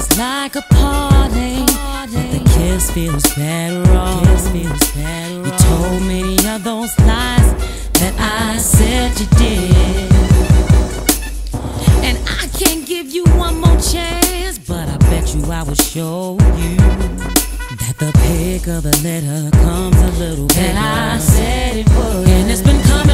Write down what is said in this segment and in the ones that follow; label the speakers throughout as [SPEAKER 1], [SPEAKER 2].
[SPEAKER 1] was like a party, but the kiss feels better. off. You told me of those lies that I said you did, and I can't give you one more chance, but I bet you I will show you that the pick of the letter comes a little better. And I said it would, and it's been coming.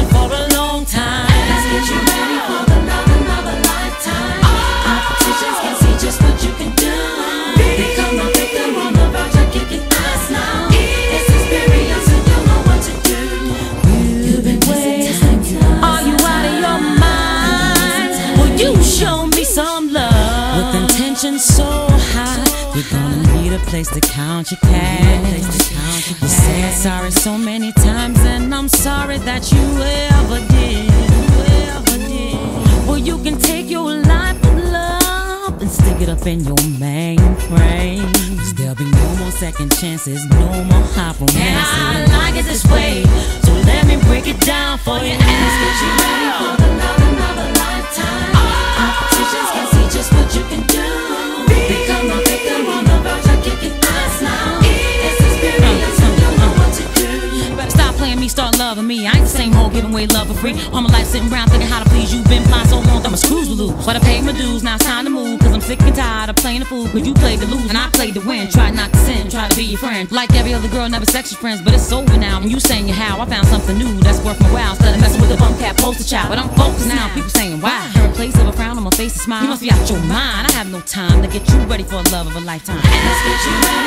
[SPEAKER 1] With so high, you're gonna need a place to count your cash. You said sorry so many times, and I'm sorry that you ever did. Well, you can take your life of love and stick it up in your mainframe. Cause there'll be no more second chances, no more high romances. And I like it this way, so let me break it down for you. Let's get you me, start loving me. I ain't the same hoe giving away love for free. All my life sitting around thinking how to please you. Been blind so long that my screws will lose. But I paid my dues, now it's time to move. Cause I'm sick and tired of playing the fool. Cause you played to lose and I played to win. Try not to sin, try to be your friend. Like every other girl, never sex your friends. But it's over now. When you saying how, I found something new that's worth my while. Instead of messing with a bum cat poster child. But I'm focused now. People saying, why? In place of a frown on my face, a smile. You must be out your mind. I have no time to get you ready for the love of a lifetime. Let's get you ready